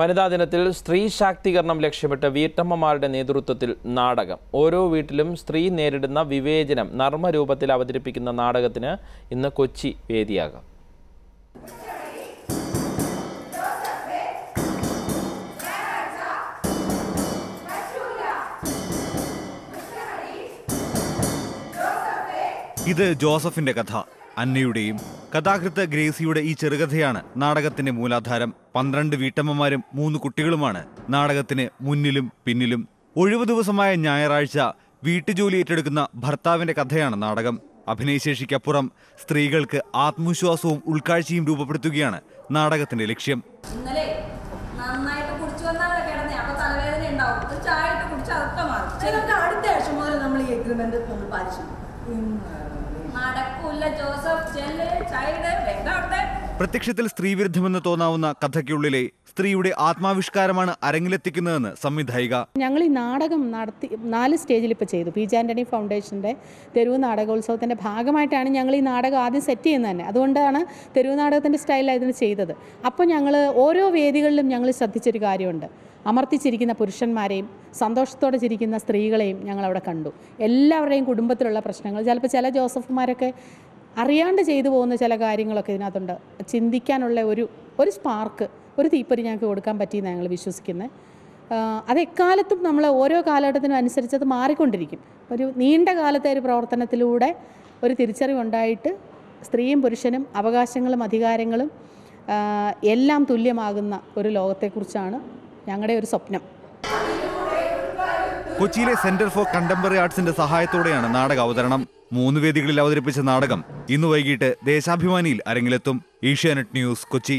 വനിതാ ദിനത്തിൽ സ്ത്രീ ശാക്തീകരണം ലക്ഷ്യമിട്ട് വീട്ടമ്മമാരുടെ നേതൃത്വത്തിൽ നാടകം. ഓരോ വീട്ടിലും സ്ത്രീ നേരിടുന്ന വിവേചനം നർമ്മരൂപത്തിൽ അവതരിപ്പിക്കുന്ന നാടകത്തിന് ഇന്ന് കൊച്ചി വേദിയാകാം. ഇത് ജോസഫിന്റെ കഥ അന്നയുടെയും കഥാകൃത്ത് ഗ്രേസിയുടെ ഈ ചെറുകഥയാണ് നാടകത്തിന്റെ മൂലാധാരം. പന്ത്രണ്ട് വീട്ടമ്മമാരും മൂന്ന് കുട്ടികളുമാണ് നാടകത്തിന് മുന്നിലും പിന്നിലും. ഒഴിവു ദിവസമായ ഞായറാഴ്ച വീട്ടുജോലി ഏറ്റെടുക്കുന്ന ഭർത്താവിന്റെ കഥയാണ് നാടകം. അഭിനയശേഷിക്കപ്പുറം സ്ത്രീകൾക്ക് ആത്മവിശ്വാസവും ഉൾക്കാഴ്ചയും രൂപപ്പെടുത്തുകയാണ് നാടകത്തിന്റെ ലക്ഷ്യം. ഇന്നലെ നന്നായിട്ട് കുടിച്ചു വന്നാണല്ലോ കിടന്നേ. അപ്പൊ തലവേദന ഉണ്ടാവും. ഒരു ചായ ഇട്ട് കുടിച്ച് അതൊക്കെ മാറും. നമുക്ക് അടുത്ത ആഴ്ച മുതൽ നമ്മൾ ഈ എഗ്രിമെന്റ് നമ്മൾ പാലിച്ചു. നടക്കൂല ജോസഫ് പ്രത്യക്ഷത്തിൽ സ്ത്രീവിരുദ്ധമെന്ന് തോന്നാവുന്ന കഥയ്ക്കുള്ളിലെ സ്ത്രീയുടെ ആത്മാവിഷ്കാരമാണ് അരങ്ങിലെത്തിക്കുന്നതെന്ന് സംവിധായിക. ഞങ്ങൾ ഈ നാടകം നടത്തി നാല് സ്റ്റേജിൽ ഇപ്പോൾ ചെയ്തു. പി ജെ ഫൗണ്ടേഷന്റെ ഫൗണ്ടേഷന്റെ തെരുവ് നാടകോത്സവത്തിന്റെ ഭാഗമായിട്ടാണ് ഞങ്ങൾ ഈ നാടകം ആദ്യം സെറ്റ് ചെയ്യുന്നത് തന്നെ. അതുകൊണ്ടാണ് തെരുവ് നാടകത്തിന്റെ സ്റ്റൈലായിരുന്നു ചെയ്തത്. അപ്പോൾ ഞങ്ങൾ ഓരോ വേദികളിലും ഞങ്ങൾ ശ്രദ്ധിച്ചൊരു കാര്യമുണ്ട്. അമർത്തിച്ചിരിക്കുന്ന പുരുഷന്മാരെയും സന്തോഷത്തോടെ ചിരിക്കുന്ന സ്ത്രീകളെയും ഞങ്ങൾ അവിടെ കണ്ടു. എല്ലാവരുടെയും കുടുംബത്തിലുള്ള പ്രശ്നങ്ങൾ. ചിലപ്പോൾ ചില ജോസഫുമാരൊക്കെ അറിയാണ്ട് ചെയ്തു പോകുന്ന ചില കാര്യങ്ങളൊക്കെ ഇതിനകത്തുണ്ട്. ചിന്തിക്കാനുള്ള ഒരു ഒരു സ്പാർക്ക് ഒരു തീപ്പരി ഞങ്ങൾക്ക് കൊടുക്കാൻ പറ്റിയെന്ന് ഞങ്ങൾ വിശ്വസിക്കുന്നത്. അത് എക്കാലത്തും നമ്മൾ ഓരോ കാലഘട്ടത്തിനും അനുസരിച്ച് അത് മാറിക്കൊണ്ടിരിക്കും. ഒരു നീണ്ട കാലത്തെ ഒരു പ്രവർത്തനത്തിലൂടെ ഒരു തിരിച്ചറിവുണ്ടായിട്ട് സ്ത്രീയും പുരുഷനും അവകാശങ്ങളും അധികാരങ്ങളും എല്ലാം തുല്യമാകുന്ന ഒരു ലോകത്തെക്കുറിച്ചാണ് ഞങ്ങളുടെ ഒരു സ്വപ്നം. കൊച്ചിയിലെ സെന്റർ ഫോർ കണ്ടംപററി ആർട്സിന്റെ സഹായത്തോടെയാണ് നാടക അവതരണം. മൂന്ന് വേദികളിൽ അവതരിപ്പിച്ച നാടകം ഇന്ന് വൈകിട്ട് ദേശാഭിമാനിയിൽ അരങ്ങിലെത്തും. ഏഷ്യാനെറ്റ് ന്യൂസ് കൊച്ചി.